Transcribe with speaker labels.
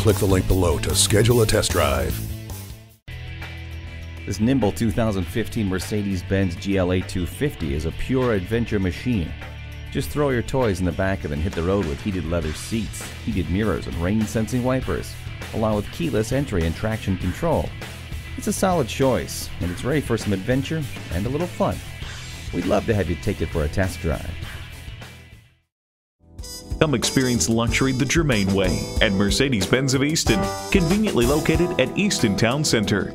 Speaker 1: click the link below to schedule a test drive.
Speaker 2: This nimble 2015 Mercedes-Benz GLA 250 is a pure adventure machine. Just throw your toys in the back of it and hit the road with heated leather seats, heated mirrors, and rain-sensing wipers, along with keyless entry and traction control. It's a solid choice, and it's ready for some adventure and a little fun. We'd love to have you take it for a test drive.
Speaker 3: Come experience luxury the Germain way at Mercedes-Benz of Easton, conveniently located at Easton Town Center.